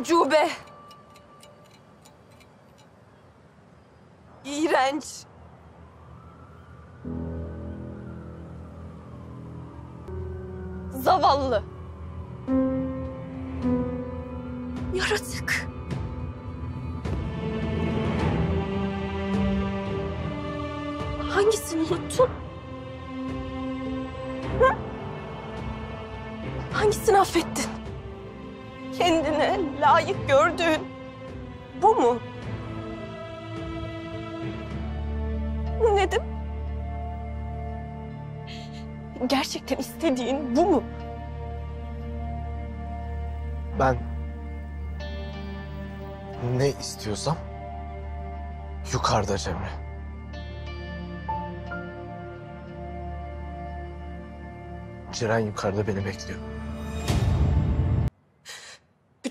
Ucube. İğrenç. Zavallı. Yaratık. Hangisini unuttun? Hı? Hangisini affettin? Kendine layık gördüğün bu mu? Nedim? Gerçekten istediğin bu mu? Ben ne istiyorsam yukarıda Cemre. Ceren yukarıda beni bekliyor.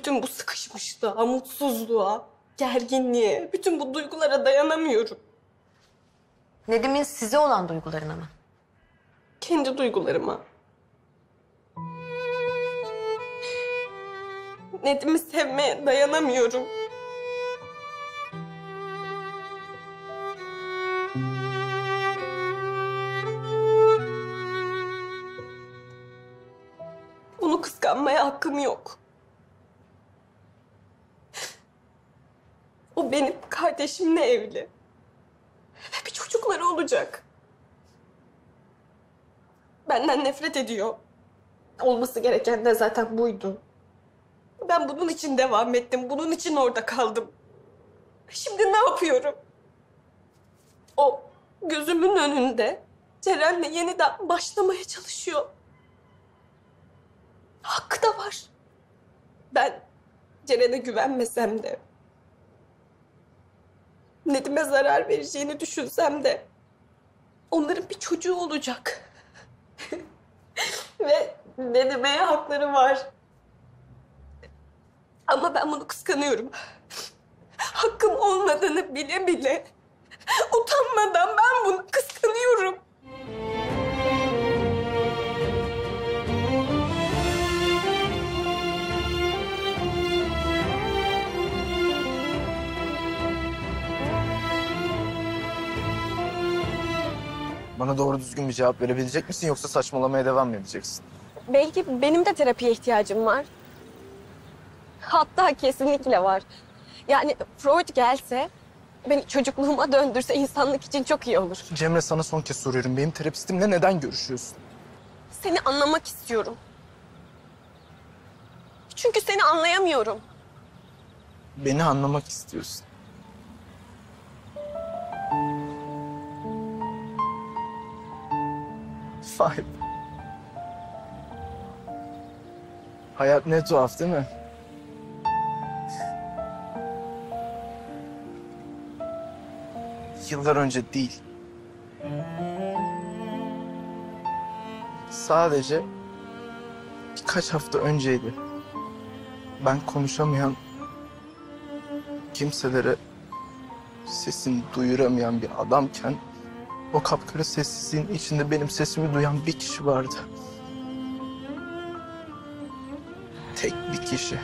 Bütün bu sıkışmışlığa, mutsuzluğa, gerginliğe, bütün bu duygulara dayanamıyorum. Nedim'in size olan duygularına mı? Kendi duygularıma. Nedim'i sevmeye dayanamıyorum. Onu kıskanmaya hakkım yok. Benim kardeşimle evli. Ve bir çocukları olacak. Benden nefret ediyor. Olması gereken de zaten buydu. Ben bunun için devam ettim. Bunun için orada kaldım. Şimdi ne yapıyorum? O gözümün önünde Ceren'le yeniden başlamaya çalışıyor. Hakkı da var. Ben Ceren'e güvenmesem de, Nedim'e zarar vereceğini düşünsem de onların bir çocuğu olacak. Ve ne demeye hakları var. Ama ben bunu kıskanıyorum. Hakkım olmadığını bile bile utanmadan ben bunu kıskanıyorum. Bana doğru düzgün bir cevap verebilecek misin yoksa saçmalamaya devam mı edeceksin? Belki benim de terapiye ihtiyacım var. Hatta kesinlikle var. Yani Freud gelse, beni çocukluğuma döndürse insanlık için çok iyi olur. Cemre sana son kez soruyorum. Benim terapistimle neden görüşüyorsun? Seni anlamak istiyorum. Çünkü seni anlayamıyorum. Beni anlamak istiyorsun. Fine. Hayat ne tuhaf değil mi? Yıllar önce değil. Sadece birkaç hafta önceydi. Ben konuşamayan, kimselere sesini duyuramayan bir adamken o kapkara sessizliğin içinde benim sesimi duyan bir kişi vardı. Tek bir kişi.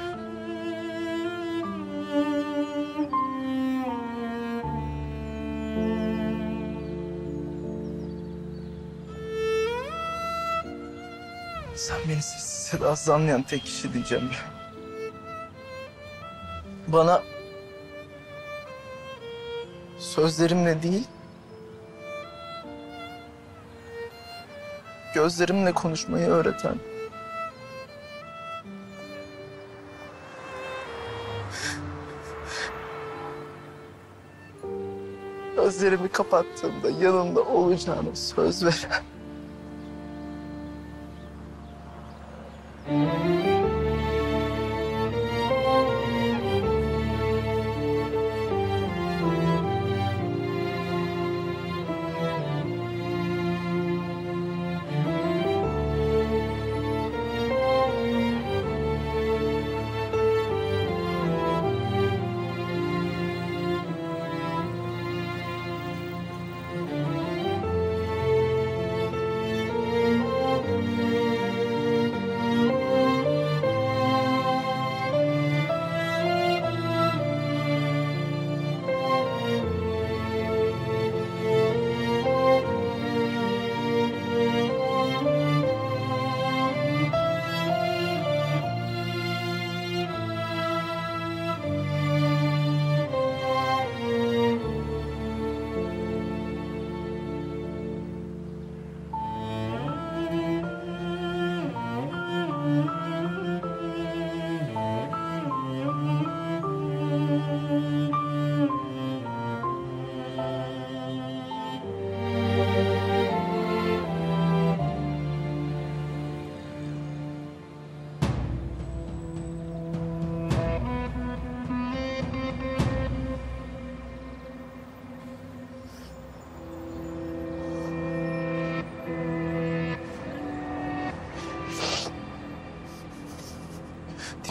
Sen beni sessiz sedasız anlayan tek kişi diyeceğim. Bana sözlerimle değil, gözlerimle konuşmayı öğreten. Gözlerimi kapattığımda yanımda olacağını söz veren.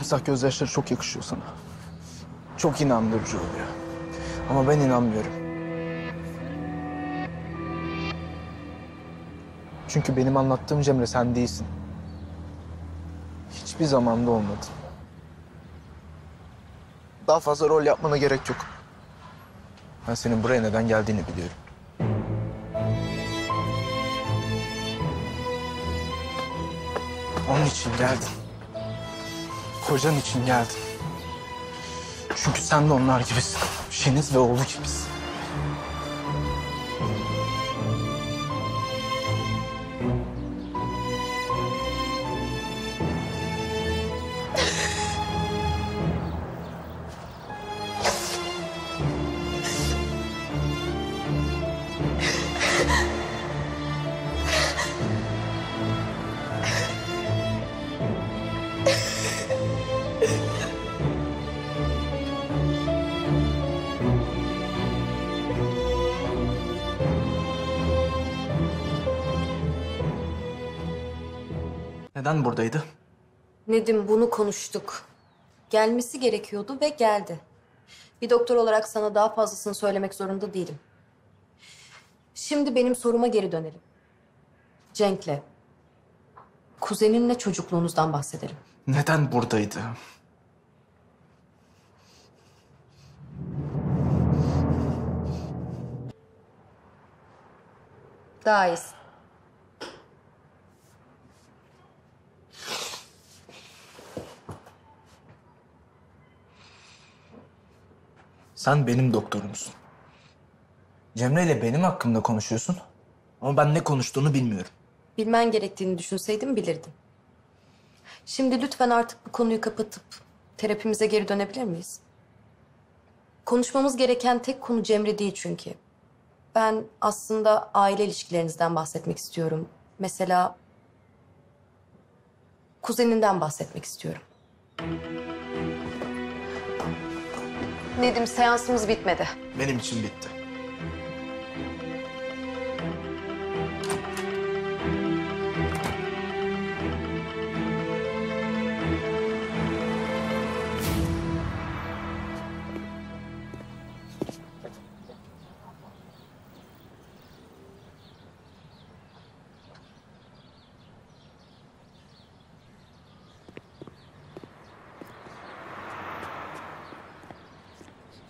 Timsah gözyaşları çok yakışıyor sana. Çok inandırıcı oluyor. Ama ben inanmıyorum. Çünkü benim anlattığım Cemre sen değilsin. Hiçbir zamanda olmadın. Daha fazla rol yapmana gerek yok. Ben senin buraya neden geldiğini biliyorum. Onun için geldin. Kocan için geldin. Çünkü sen de onlar gibisin. Şeniz ve oğlu gibisin. Neden buradaydı? Nedim bunu konuştuk. Gelmesi gerekiyordu ve geldi. Bir doktor olarak sana daha fazlasını söylemek zorunda değilim. Şimdi benim soruma geri dönelim. Cenk'le, kuzeninle çocukluğunuzdan bahsedelim. Neden buradaydı? Daha iyisin. Sen benim doktorumsun. Cemre ile benim hakkımda konuşuyorsun. Ama ben ne konuştuğunu bilmiyorum. Bilmen gerektiğini düşünseydim bilirdim. Şimdi lütfen artık bu konuyu kapatıp terapimize geri dönebilir miyiz? Konuşmamız gereken tek konu Cemre değil çünkü. Ben aslında aile ilişkilerinizden bahsetmek istiyorum. Mesela kuzeninden bahsetmek istiyorum. Nedim seansımız bitmedi. Benim için bitti.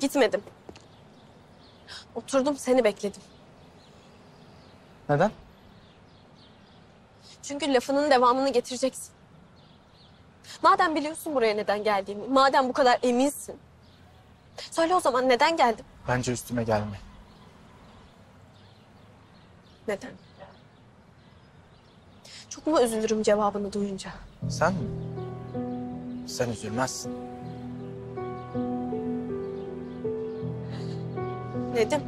Gitmedim. Oturdum seni bekledim. Neden? Çünkü lafının devamını getireceksin. Madem biliyorsun buraya neden geldiğimi, madem bu kadar eminsin. Söyle o zaman neden geldim? Bence üstüme gelme. Neden? Çok mu üzülürüm cevabını duyunca? Sen mi? Sen üzülmezsin. Nedim?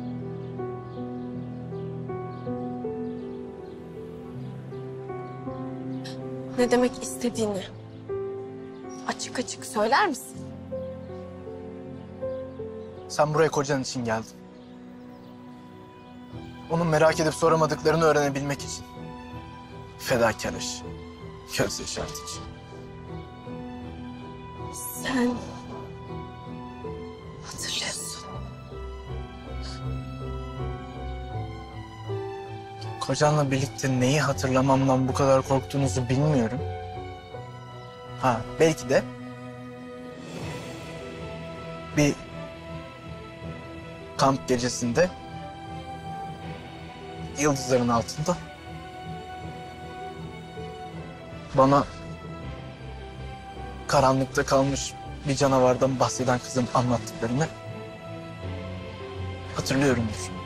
Ne demek istediğini açık açık söyler misin? Sen buraya kocan için geldin. Onun merak edip soramadıklarını öğrenebilmek için. Fedakar iş. Göz yaşartıcı. Sen hatırlıyorsun. Kocanla birlikte neyi hatırlamamdan bu kadar korktuğunuzu bilmiyorum. Ha belki de bir kamp gecesinde yıldızların altında bana karanlıkta kalmış bir canavardan bahseden kızın anlattıklarını hatırlıyorumdur.